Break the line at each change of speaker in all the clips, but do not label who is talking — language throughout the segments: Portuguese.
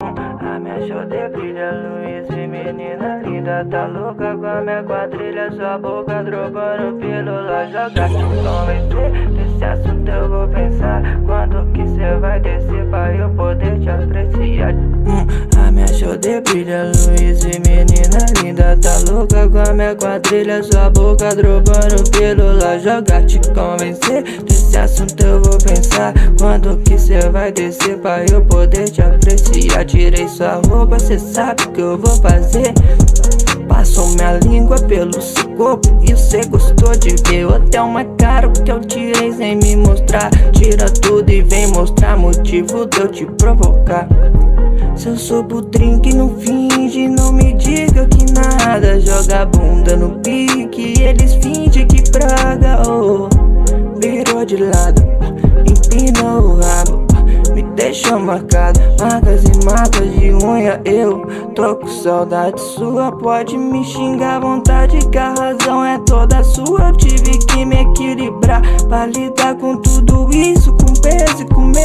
A minha show de brilha, Luiz e menina linda Tá louca com a minha quadrilha, sua boca drogando pílula Joga que convencer, desse assunto eu vou pensar Quando que cê vai descer pra eu poder te apreciar A minha show de brilha, Luiz e menina Tá louca com a minha quadrilha Sua boca trocando pílula Joga te convencer, desse assunto eu vou pensar Quando que cê vai descer pra eu poder te apreciar. Tirei sua roupa, cê sabe que eu vou fazer. Passou minha língua pelo seu corpo e cê gostou de ver. Até uma cara que eu tirei sem me mostrar. Tira tudo e vem mostrar motivo de eu te provocar Se eu sou pro drink não finge, não me diga que nada. Joga a bunda no pique, eles fingem que praga oh, Virou de lado, empina o rabo me deixou marcado. Marcas e marcas de unha Eu tô com saudade sua. Pode me xingar à vontade Que a razão é toda sua. Eu tive que me equilibrar Pra lidar com tudo isso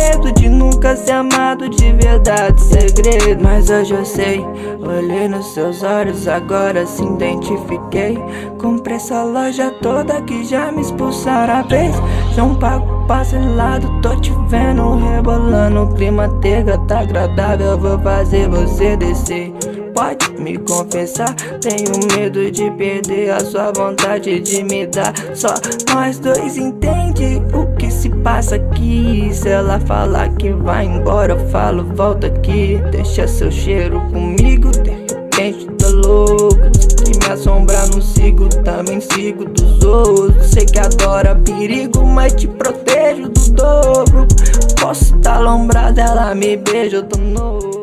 medo De nunca ser amado de verdade Segredo Mas hoje eu sei Olhei nos seus olhos Agora se identifiquei Comprei essa loja toda Que já me expulsaram a vez Não pago parcelado, tô te vendo rebolando. O clima tega tá agradável, vou fazer você descer. Pode me confessar, tenho medo de perder a sua vontade de me dar. Só nós dois entende o que se passa aqui. Se ela falar que vai embora, eu falo, volta aqui. Deixa seu cheiro comigo, de repente tô louco me assombrar, não sigo, também sigo dos outros. Sei que adora perigo, mas te protejo do dobro. Posso estar lombrada, ela me beija, eu tô novo.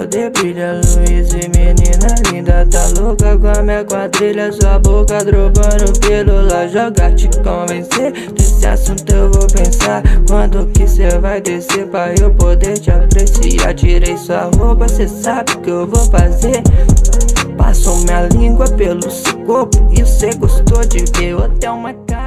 Shoulder brilha, Luiz e menina linda Tá louca com a minha quadrilha. Sua boca drogando pílula Joga te convencer. Desse assunto eu vou pensar Quando que cê vai descer pra eu poder te apreciar? Tirei sua roupa, cê sabe que eu vou fazer. Passou minha língua pelo seu corpo e você gostou de ver. Até uma cara